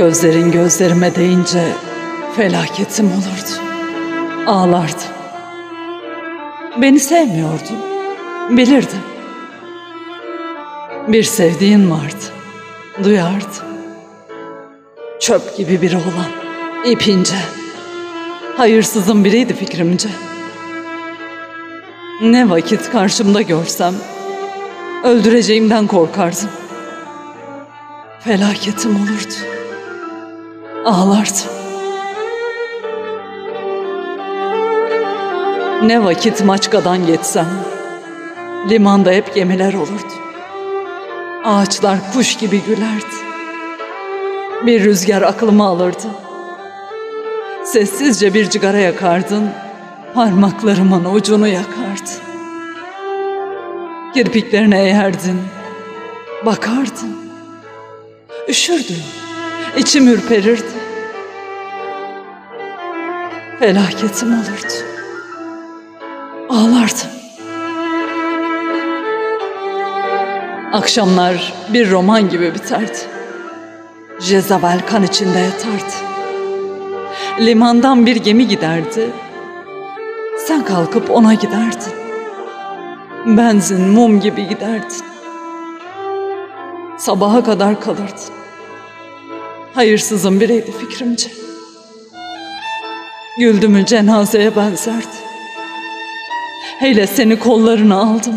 Gözlerin gözlerime değince felaketim olurdu. Ağlardım. Beni sevmiyordun. Bilirdim. Bir sevdiğin vardı. Duyardım. Çöp gibi biri olan. ipince. Hayırsızın biriydi fikrimce. Ne vakit karşımda görsem öldüreceğimden korkardım. Felaketim olurdu. Ağlardım. Ne vakit Maçka'dan geçsem limanda hep gemiler olurdu. Ağaçlar kuş gibi gülerdi. Bir rüzgar aklımı alırdı. Sessizce bir cigara yakardın, parmaklarımın ucunu yakardın. Kirpiklerine eğerdin, bakardın. Üşürdüm, içim ürperirdi. Felaketim olurdu. Ağlardım. Akşamlar bir roman gibi biterdi. Jezabel kan içinde yatardı. Limandan bir gemi giderdi. Sen kalkıp ona giderdin. Benzin, mum gibi giderdin. Sabaha kadar kalırdın. Hayırsızın biriydi fikrimce. Güldü mü cenazeye benzerdi. Hele seni kollarına aldım.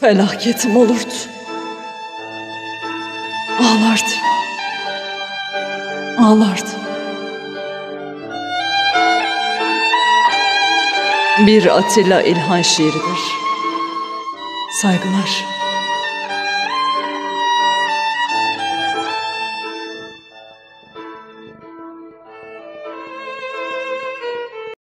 Felaketim olurdu. Ağlardım. Ağlardım. Bir Atilla İlhan şiiridir. Saygılar.